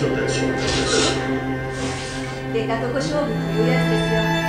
人たち。出たとこ勝負というやつですよ。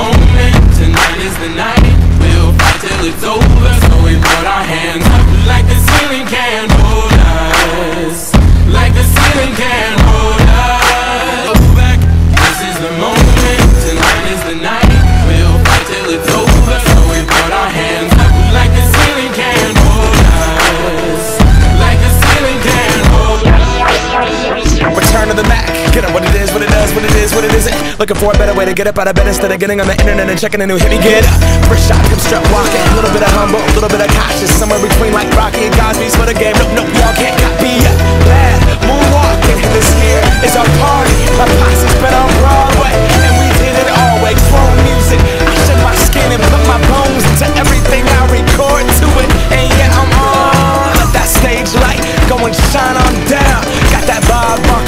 Moment, tonight is the night. We'll fight till it's over. So we put our hands up like the ceiling can't hold us. Like the ceiling can't is, what it isn't. Looking for a better way to get up out of bed instead of getting on the internet and checking a new hit. Me get up. First shot, come strut walking. A little bit of humble, a little bit of cautious. Somewhere between like Rocky and Cosby's for the game. Nope, nope, y'all can't copy yet. Bad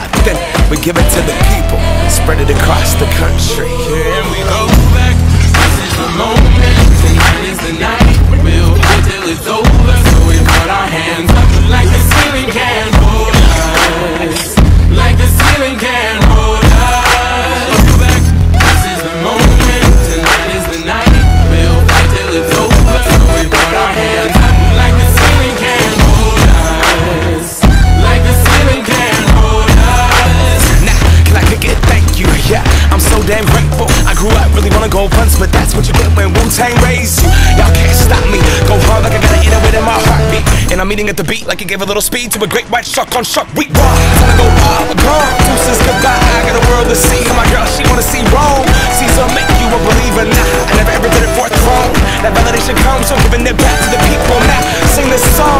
nothing. We give it to the people, spread it across the country. Here we go back. roll once, but that's what you get when Wu-Tang raised you. Y'all can't stop me. Go hard like I gotta eat it in my heartbeat. And I'm eating at the beat like it gave a little speed to a great white shark on shark week. Raw. Time to go all gone. Deuces goodbye. I got a world to see. And my girl, she wanna see Rome. Caesar make you a believer now. Nah, I never ever did it for a throne. That validation comes from giving it back to the people now. Sing this song.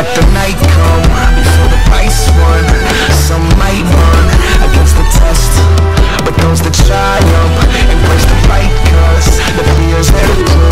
let the night come before the price won. Some might run against the test, but those that triumph embrace the fight, cause the fear's everywhere.